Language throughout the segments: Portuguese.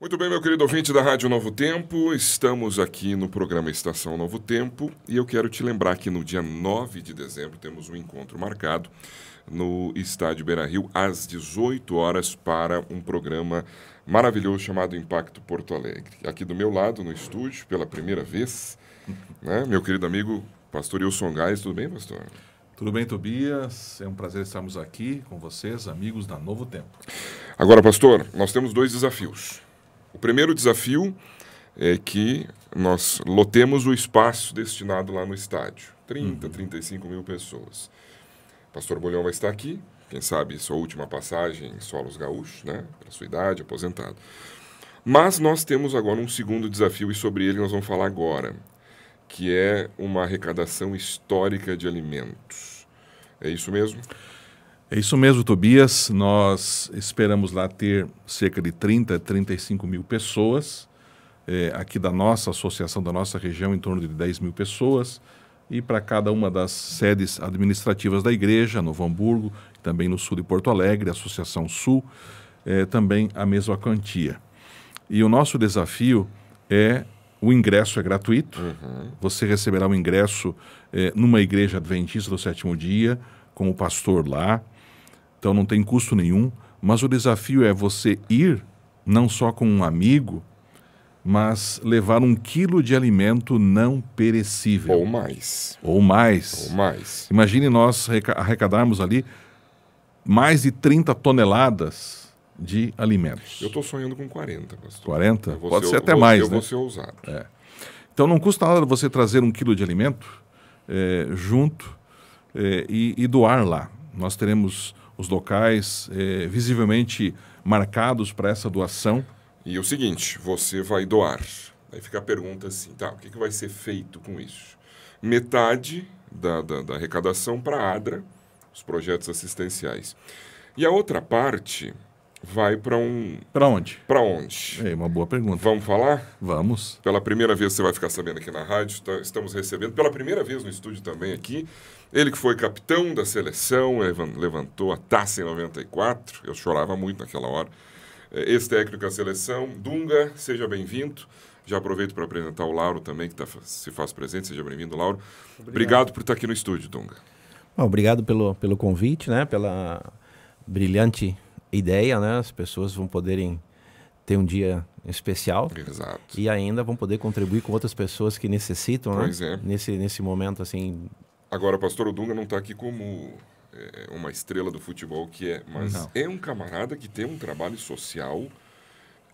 Muito bem, meu querido ouvinte da Rádio Novo Tempo, estamos aqui no programa Estação Novo Tempo e eu quero te lembrar que no dia 9 de dezembro temos um encontro marcado no Estádio Beira Rio às 18 horas para um programa maravilhoso chamado Impacto Porto Alegre. Aqui do meu lado, no estúdio, pela primeira vez, né, meu querido amigo Pastor Wilson Gás. Tudo bem, pastor? Tudo bem, Tobias? É um prazer estarmos aqui com vocês, amigos da Novo Tempo. Agora, pastor, nós temos dois desafios. O primeiro desafio é que nós lotemos o espaço destinado lá no estádio. 30, uhum. 35 mil pessoas. Pastor Bolhão vai estar aqui, quem sabe sua última passagem em solos gaúchos, né? Pela sua idade, aposentado. Mas nós temos agora um segundo desafio e sobre ele nós vamos falar agora, que é uma arrecadação histórica de alimentos. É isso mesmo? É isso mesmo, Tobias. Nós esperamos lá ter cerca de 30, 35 mil pessoas. É, aqui da nossa associação, da nossa região, em torno de 10 mil pessoas. E para cada uma das sedes administrativas da igreja, Novo Hamburgo, também no sul de Porto Alegre, Associação Sul, é, também a mesma quantia. E o nosso desafio é o ingresso é gratuito. Uhum. Você receberá o um ingresso é, numa igreja adventista do sétimo dia, com o pastor lá. Então não tem custo nenhum, mas o desafio é você ir não só com um amigo, mas levar um quilo de alimento não perecível. Ou mais. Ou mais. Ou mais. Imagine nós arrecadarmos ali mais de 30 toneladas de alimentos. Eu estou sonhando com 40, pastor. 40? Pode ser, ser até mais, eu né? vou ser ousado. É. Então não custa nada você trazer um quilo de alimento é, junto é, e, e doar lá. Nós teremos os locais é, visivelmente marcados para essa doação. E o seguinte, você vai doar. Aí fica a pergunta assim, tá, o que, que vai ser feito com isso? Metade da, da, da arrecadação para a ADRA, os projetos assistenciais. E a outra parte vai para um... Para onde? Para onde? É uma boa pergunta. Vamos falar? Vamos. Pela primeira vez você vai ficar sabendo aqui na rádio, tá, estamos recebendo, pela primeira vez no estúdio também aqui, ele que foi capitão da seleção, levantou a taça em 94, eu chorava muito naquela hora. É, ex-técnico da seleção, Dunga, seja bem-vindo. Já aproveito para apresentar o Lauro também, que tá, se faz presente. Seja bem-vindo, Lauro. Obrigado. Obrigado por estar aqui no estúdio, Dunga. Bom, obrigado pelo, pelo convite, né? pela brilhante ideia. Né? As pessoas vão poderem ter um dia especial. Exato. E ainda vão poder contribuir com outras pessoas que necessitam, pois né? É. Nesse, nesse momento, assim, Agora, pastor Odunga não está aqui como é, uma estrela do futebol que é, mas não. é um camarada que tem um trabalho social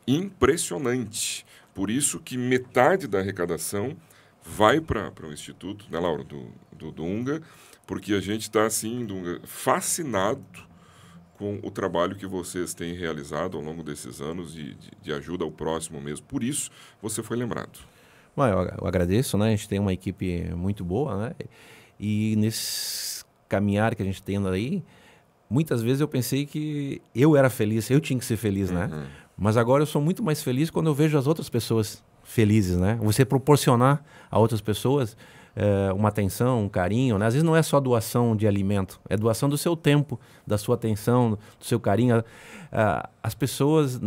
impressionante. Por isso que metade da arrecadação vai para o Instituto, né, Laura, do, do Dunga, porque a gente está, assim, Dunga, fascinado com o trabalho que vocês têm realizado ao longo desses anos de, de, de ajuda ao próximo mesmo. Por isso, você foi lembrado. Bom, eu, agradeço, né? A gente tem uma equipe muito boa, né? E nesse caminhar que a gente tem aí, muitas vezes eu pensei que eu era feliz, eu tinha que ser feliz, né? uhum. né? Mas agora eu sou muito mais feliz quando eu vejo as outras pessoas felizes, né? Você proporcionar a outras pessoas é, uma atenção, um carinho, né? Às vezes não é só doação de alimento, é doação do seu tempo, da sua atenção, do seu carinho. as pessoas,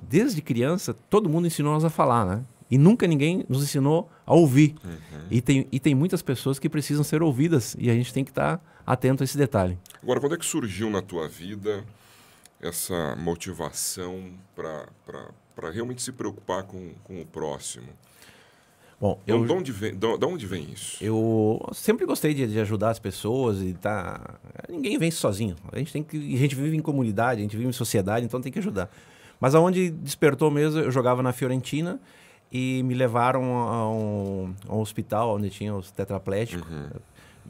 desde criança, todo mundo ensinou nós a falar, né? E nunca ninguém nos ensinou a ouvir. Uhum. E, tem, e tem muitas pessoas que precisam ser ouvidas e a gente tem que estar tá atento a esse detalhe. Agora, quando é que surgiu na tua vida essa motivação para realmente se preocupar com, com o próximo? Bom, eu, de, onde vem, de onde vem isso? Eu sempre gostei de, de, ajudar as pessoas e tá. Ninguém vence sozinho. A gente tem que. A gente vive em comunidade, a gente vive em sociedade, então tem que ajudar. Mas aonde despertou mesmo, eu jogava na Fiorentina e me levaram a um, a um hospital onde tinha os tetraplégicos. Uhum.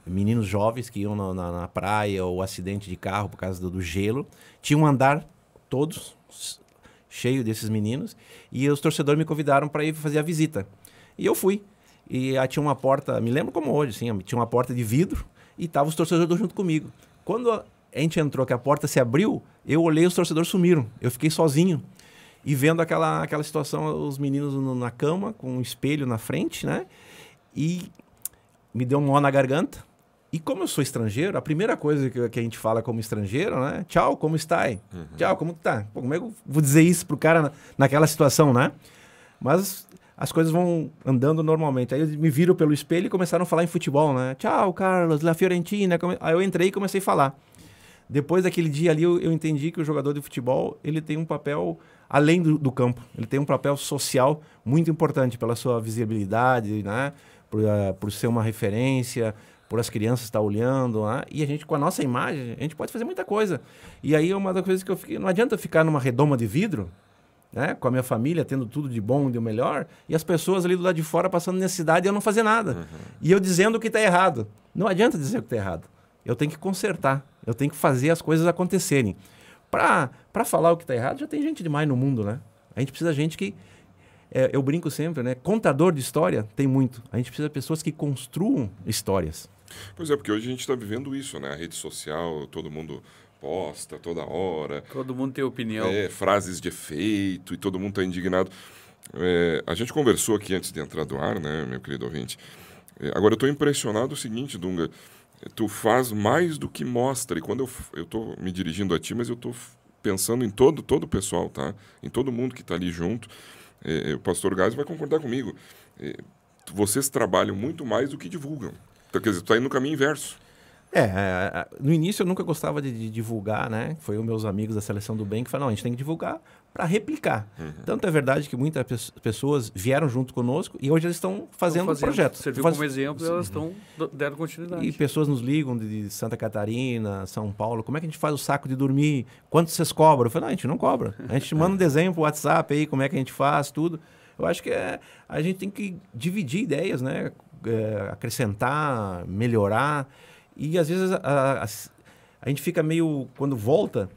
Meninos jovens que iam na, na, na, praia ou acidente de carro por causa do, do gelo. Tinha um andar todos cheio desses meninos e os torcedores me convidaram para ir fazer a visita. E eu fui. E aí tinha uma porta, me lembro como hoje, assim, tinha uma porta de vidro e tava os torcedores junto comigo. Quando a gente entrou, que a porta se abriu, eu olhei os torcedores sumiram. Eu fiquei sozinho e vendo aquela, aquela situação, os meninos no, na cama, com um espelho na frente, né? E me deu um nó na garganta. E como eu sou estrangeiro, a primeira coisa que, que a gente fala como estrangeiro, né? Tchau, como está? Uhum. Tchau, como tá? Pô, como é que eu vou dizer isso pro cara na, naquela situação, né? Mas as coisas vão andando normalmente. Aí eu me viro pelo espelho e começaram a falar em futebol, né? Tchau, Carlos, La Fiorentina. Aí eu entrei e comecei a falar. Depois daquele dia ali, eu, eu entendi que o jogador de futebol, ele tem um papel além do, do, campo. Ele tem um papel social muito importante pela sua visibilidade, né? Por, uh, por ser uma referência, por as crianças estar olhando, né? e a gente, com a nossa imagem, a gente pode fazer muita coisa. E aí, uma das coisas que eu fiquei, não adianta ficar numa redoma de vidro, né? com a minha família, tendo tudo de bom e de melhor, e as pessoas ali do lado de fora passando necessidade e eu não fazer nada. Uhum. E eu dizendo o que está errado. Não adianta dizer o que está errado. Eu tenho que consertar, eu tenho que fazer as coisas acontecerem. Para falar o que está errado, já tem gente demais no mundo, né? A gente precisa de gente que é, eu brinco sempre, né? Contador de história tem muito. A gente precisa de pessoas que construam histórias. Pois é, porque hoje a gente está vivendo isso, né? A rede social, todo mundo posta toda hora. Todo mundo tem opinião. É, frases de efeito e todo mundo está indignado. É, a gente conversou aqui antes de entrar do ar, né, meu querido ouvinte? É, agora, eu estou impressionado o seguinte, Dunga. Tu faz mais do que mostra. E quando eu estou me dirigindo a ti, mas eu estou pensando em todo, todo o pessoal, tá? Em todo mundo que está ali junto. É, é, o pastor Gás vai concordar comigo. É, vocês trabalham muito mais do que divulgam. Então, quer dizer, tu está indo no caminho inverso. É, é, é, no início eu nunca gostava de, de, divulgar, né? Foi os meus amigos da seleção do bem que falaram, não, a gente tem que divulgar para replicar. Uhum. Tanto é verdade que muitas pessoas vieram junto conosco e hoje eles estão fazendo, fazendo projetos. Serviu Faz... como exemplo e elas estão deram continuidade. E pessoas nos ligam de Santa Catarina, São Paulo, como é que a gente faz o saco de dormir? Quanto vocês cobram? Eu falei, não, a gente não cobra. A gente manda um desenho pro WhatsApp aí, como é que a gente faz, tudo. Eu acho que é, a gente tem que dividir ideias, né? É, acrescentar, melhorar. E às vezes a, a, a, gente fica meio, quando volta,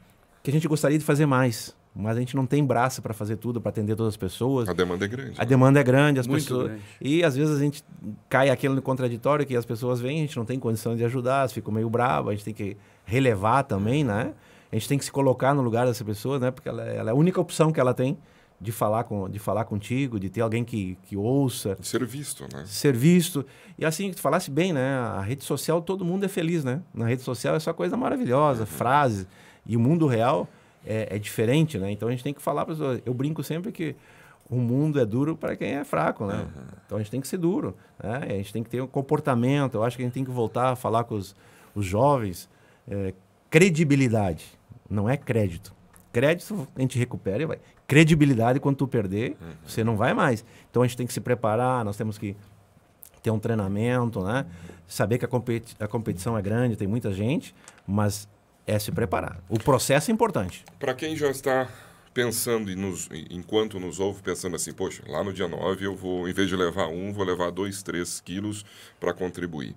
que a gente gostaria de fazer mais. Mas a gente não tem braço para fazer tudo, para atender todas as pessoas. A demanda é grande. A né? demanda é grande, as Muito pessoas. Grande. E às vezes a gente cai aquilo no contraditório que as pessoas vêm, a gente não tem condição de ajudar, elas ficam meio bravas, a gente tem que relevar também, né? A gente tem que se colocar no lugar dessa pessoa, né? Porque ela, é, ela é a única opção que ela tem de falar, com, de falar contigo, de ter alguém que, que ouça. Ser visto, né? Ser visto. E assim, que tu falasse bem, né? A rede social, todo mundo é feliz, né? Na rede social é só coisa maravilhosa, uhum. frases. E o mundo real é, é, diferente, né? Então a gente tem que falar para pessoas. Eu brinco sempre que o mundo é duro para quem é fraco, né? Uhum. Então a gente tem que ser duro, né? A gente tem que ter um comportamento. Eu acho que a gente tem que voltar a falar com os, os jovens. É, credibilidade, não é crédito. Crédito a gente recupera e vai. Credibilidade, quando tu perder, uhum. você não vai mais. Então a gente tem que se preparar, nós temos que ter um treinamento, né? Saber que a, competi a competição é grande, tem muita gente, mas é se preparar. O processo é importante. Para quem já está pensando e nos, enquanto nos ouve, pensando assim, poxa, lá no dia 9 eu vou, em vez de levar um, vou levar dois, três quilos para contribuir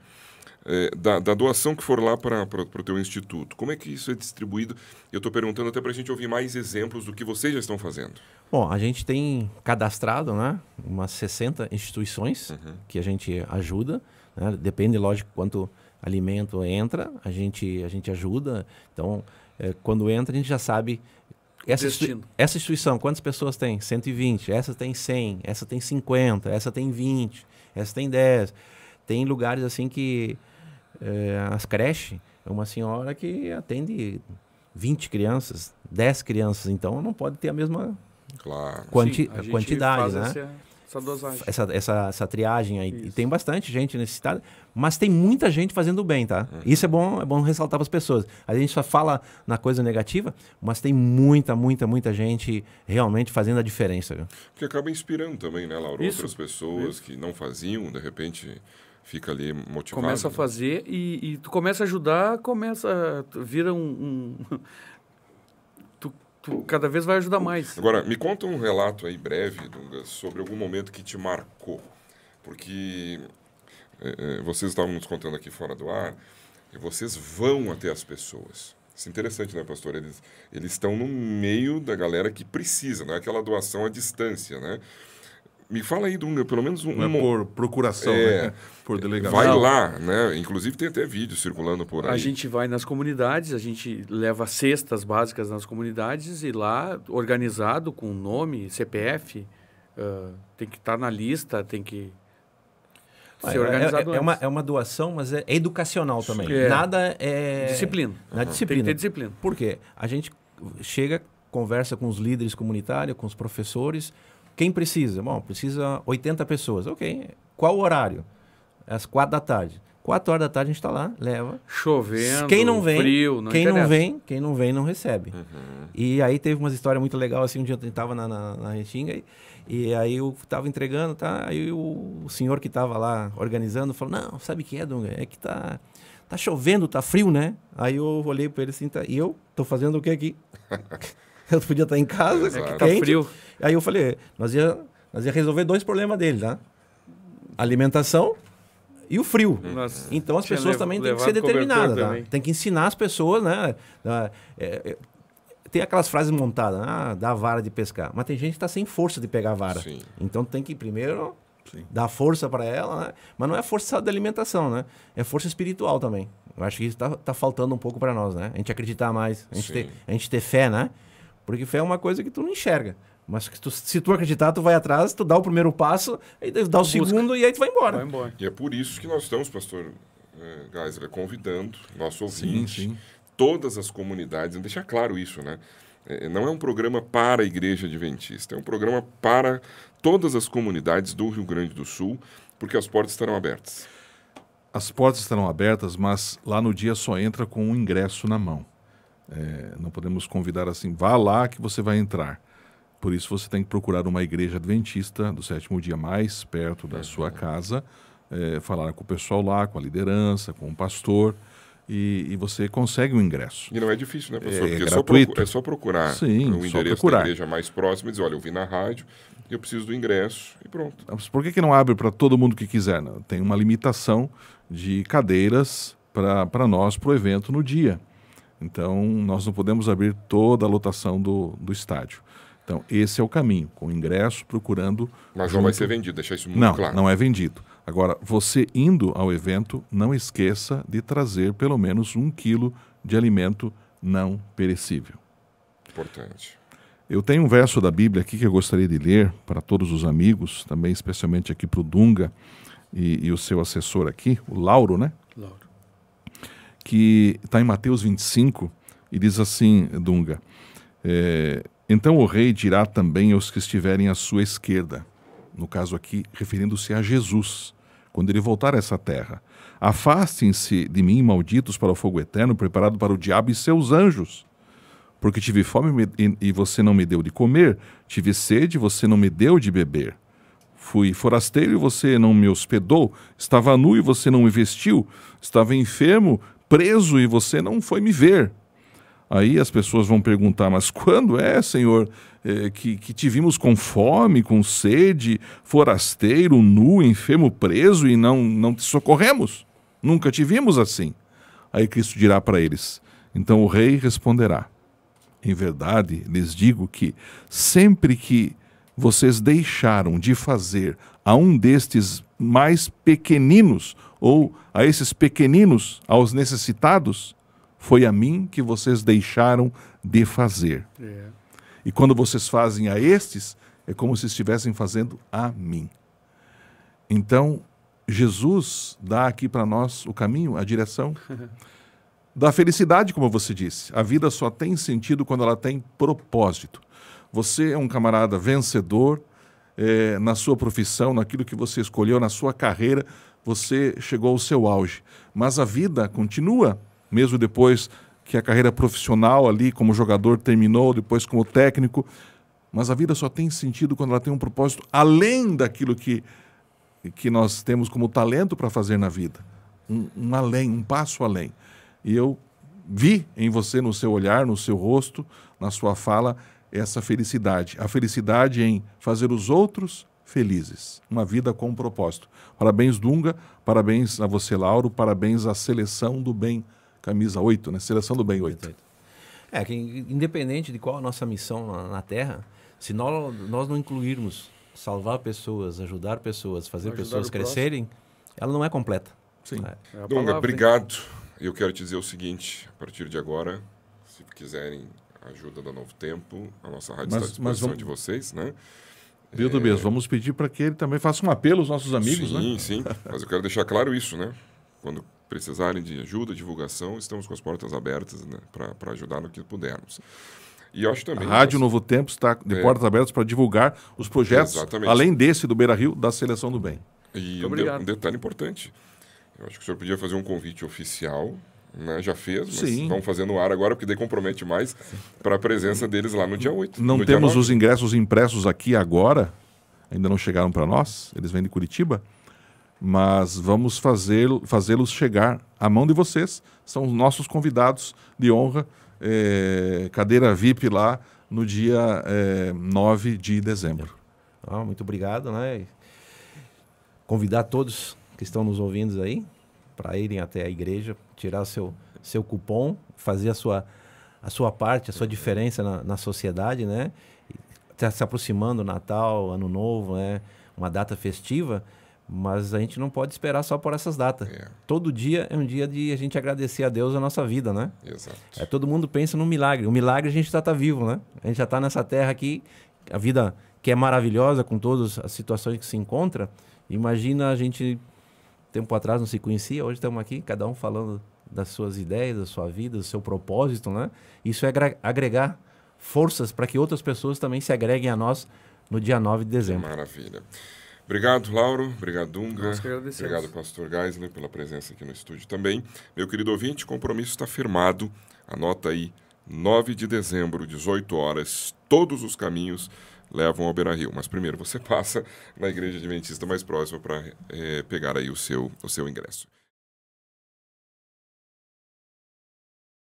é, da, da, doação que for lá para o teu instituto, como é que isso é distribuído? Eu estou perguntando até para a gente ouvir mais exemplos do que vocês já estão fazendo. Bom, a gente tem cadastrado né, umas 60 instituições uhum. que a gente ajuda. Né? Depende, lógico, quanto alimento entra, a gente, a gente ajuda. Então, é, quando entra, a gente já sabe essa, essa instituição, quantas pessoas tem? 120, essa tem 100, essa tem 50, essa tem 20, essa tem 10. Tem lugares assim que é, as creches, é uma senhora que atende 20 crianças, 10 crianças, então não pode ter a mesma claro. quanti Sim, quantidade, né? Essa, essa dosagem. Essa, essa, essa triagem aí. Isso. E tem bastante gente necessitada, mas tem muita gente fazendo bem, tá? Uhum. Isso é bom, é bom ressaltar para as pessoas. A gente só fala na coisa negativa, mas tem muita, muita, muita gente realmente fazendo a diferença. Viu? Porque acaba inspirando também, né, Laura? Isso. Outras pessoas Isso. que não faziam, de repente fica ali motivado. Começa a né? fazer e, e, tu começa a ajudar, começa, vira um... um tu, tu, cada vez vai ajudar mais. Agora, me conta um relato aí breve, Dunga, sobre algum momento que te marcou. Porque é, vocês estavam nos contando aqui fora do ar, e vocês vão até as pessoas. Isso é interessante, né, pastor? Eles, eles estão no meio da galera que precisa, não é aquela doação à distância, né? Me fala aí, Dunga, pelo menos um. Não é por procuração, é, né? Por delegação. Vai lá, né? Inclusive tem até vídeo circulando por aí. A gente vai nas comunidades, a gente leva cestas básicas nas comunidades e lá, organizado com nome, CPF, uh, tem que estar tá na lista, tem que. Ser É, organizado é, é uma, antes. é uma doação, mas é educacional também. É. Nada é. Disciplina. É Tem disciplina. que ter disciplina. Por quê? A gente chega, conversa com os líderes comunitários, com os professores. Quem precisa? Bom, precisa 80 pessoas. Ok. Qual o horário? Às quatro da tarde. Quatro horas da tarde a gente está lá, leva. Chovendo, quem não vem, frio, não quem não interessa. vem, quem não vem não recebe. Uhum. E aí teve uma história muito legal assim, um dia eu estava na, na, na Restinga e, e aí eu estava entregando, tá? Aí o, o senhor que estava lá organizando falou: "Não, sabe o que é, Dunga? É que tá tá chovendo, tá frio, né?" Aí eu olhei para ele assim, tá, e eu tô fazendo o que aqui? eu podia estar em casa, Exato. quente. Tá frio. Aí eu falei, nós ia nós ia resolver dois problemas dele, tá? Alimentação e o frio. Nossa, Então as pessoas lev- também têm que ser determinadas, tá? também. Tem que ensinar as pessoas, né? É, é, tem aquelas frases montadas, ah, dá a vara de pescar. Mas tem gente que está sem força de pegar a vara. Sim. Então tem que primeiro Sim. dar força para ela, né? Mas não é força só da alimentação, né? É força espiritual também. Eu acho que isso tá, tá faltando um pouco para nós, né? A gente acreditar mais, a gente, ter, a gente ter fé, né? Porque fé é uma coisa que tu não enxerga. Mas que tu- se tu acreditar, tu vai atrás, tu dá o primeiro passo, aí dá o busca. segundo e aí tu vai embora. Vai embora. E é por isso que nós estamos, pastor eh, Geisler, convidando nosso Sim, ouvinte, sim. todas as comunidades, deixar claro isso, né? Eh, Não é um programa para a Igreja Adventista, é um programa para todas as comunidades do Rio Grande do Sul, porque as portas estarão abertas. As portas estarão abertas, mas lá no dia só entra com um ingresso na mão. É, não podemos convidar assim, vá lá que você vai entrar. Por isso você tem que procurar uma igreja adventista do sétimo dia mais perto da sua casa, é, falar com o pessoal lá, com a liderança, com o pastor, e, e você consegue um ingresso. E não é difícil, né, pastor? É porque é só, gratuito. procu- é só procurar Sim, o só endereço procurar. da igreja mais próximo e dizer, olha, eu vi na rádio, eu preciso do ingresso, e pronto. Mas por que, que não abre para todo mundo que quiser? Não, tem uma limitação de cadeiras para nós, para o evento no dia. Então, nós não podemos abrir toda a lotação do, do estádio. Então, esse é o caminho, com ingresso, procurando. Mas não vai ser vendido, deixar isso muito Não, claro. não é vendido. Agora, você indo ao evento, não esqueça de trazer pelo menos um quilo de alimento não perecível. Importante. Eu tenho um verso da Bíblia aqui que eu gostaria de ler para todos os amigos, também especialmente aqui para o Dunga e, e o seu assessor aqui, o Lauro, né? Lauro. Que está em Mateus 25 e diz assim, Dunga: é, Então o rei dirá também aos que estiverem à sua esquerda, no caso aqui, referindo-se a Jesus, quando ele voltar a essa terra: Afastem-se de mim, malditos, para o fogo eterno, preparado para o diabo e seus anjos. Porque tive fome me- e você não me deu de comer, tive sede e você não me deu de beber. Fui forasteiro e você não me hospedou, estava nu e você não me vestiu, estava enfermo, preso e você não foi me ver. Aí as pessoas vão perguntar, mas quando é, Senhor, eh, que, que te vimos com fome, com sede, forasteiro, nu, enfermo, preso e não, não te socorremos? Nunca te vimos assim. Aí Cristo dirá para eles. Então o rei responderá: Em verdade, lhes digo que sempre que vocês deixaram de fazer a um destes mais pequeninos, ou a esses pequeninos, aos necessitados, foi a mim que vocês deixaram de fazer. É. E quando vocês fazem a estes, é como se estivessem fazendo a mim. Então, Jesus dá aqui para nós o caminho, a direção da felicidade, como você disse. A vida só tem sentido quando ela tem propósito. Você é um camarada vencedor eh, na sua profissão, naquilo que você escolheu, na sua carreira, você chegou ao seu auge. Mas a vida continua, mesmo depois que a carreira profissional ali como jogador terminou, depois como técnico. Mas a vida só tem sentido quando ela tem um propósito além daquilo que, que nós temos como talento para fazer na vida. Um, um além, um passo além. E eu vi em você, no seu olhar, no seu rosto, na sua fala, essa felicidade. A felicidade em fazer os outros felizes. Uma vida com propósito. Parabéns, Dunga. Parabéns a você, Lauro. Parabéns à seleção do bem. Camisa 8, né? Seleção do bem 8. É, que independente de qual a nossa missão na, na Terra, se nós, nós não incluirmos salvar pessoas, ajudar pessoas, fazer Ajudar pessoas crescerem, ela não é completa. Sim. É. É Dunga, palavra, obrigado. Eu quero te dizer o seguinte, a partir de agora, se quiserem ajuda da Novo Tempo, a nossa rádio Mas- está à disposição vamos- de vocês, né? Viu, Tobias? Vamos pedir para que ele também faça um apelo aos nossos amigos, sim, né? Sim, Mas eu quero deixar claro isso, né? Quando precisarem de ajuda, divulgação, estamos com as portas abertas né? para ajudar no que pudermos. E eu acho também. A Rádio Novo Tempo está de é. portas abertas para divulgar os projetos, Exatamente. além desse do Beira Rio, da Seleção do Bem. E um, de, um, detalhe importante: eu acho que o senhor podia fazer um convite oficial. Né, já fez, mas Sim. vamos fazer no ar agora, porque daí compromete mais para a presença deles lá no dia 8. Não temos os ingressos impressos aqui agora, ainda não chegaram para nós, eles vêm de Curitiba, mas vamos fazê-los fazê chegar à mão de vocês, são os nossos convidados de honra é, cadeira VIP lá no dia é, 9 de dezembro. Ah, muito obrigado, né? Convidar todos que estão nos ouvindo aí para irem até a igreja, tirar seu, seu cupom, fazer a sua, a sua parte, a sua diferença na, na sociedade, né? Tá se aproximando Natal, Ano Novo, né? Uma data festiva mas a gente não pode esperar só por essas datas. É. Todo dia é um dia de a gente agradecer a Deus a nossa vida, né? Exato. É, todo mundo pensa no milagre. O milagre a gente já está vivo, né? A gente já está nessa terra aqui, a vida que é maravilhosa com todas as situações que se encontra. Imagina a gente, tempo atrás não se conhecia, hoje estamos aqui, cada um falando das suas ideias, da sua vida, do seu propósito, né? Isso é agregar forças para que outras pessoas também se agreguem a nós no dia 9 de dezembro. Maravilha. Obrigado, Lauro. Obrigado, Dunga. Obrigado, pastor Geisler, pela presença aqui no estúdio também. Meu querido ouvinte, o compromisso está firmado. Anota aí, 9 de dezembro, 18 horas, todos os caminhos levam ao Beira Rio. Mas primeiro você passa na igreja adventista mais próxima para é, pegar aí o seu, o seu ingresso.